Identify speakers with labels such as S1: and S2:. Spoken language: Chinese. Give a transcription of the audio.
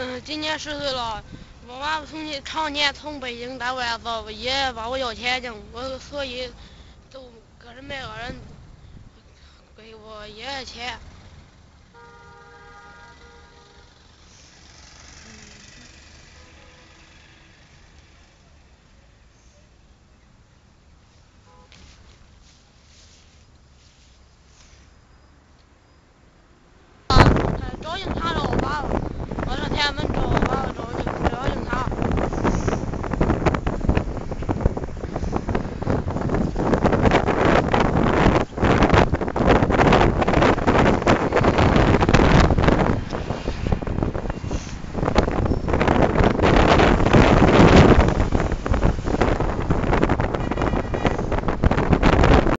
S1: 嗯，今年十岁了。我妈从常年从北京带过来子，爷爷管我要钱去，我所以都个人每个人给我爷爷钱。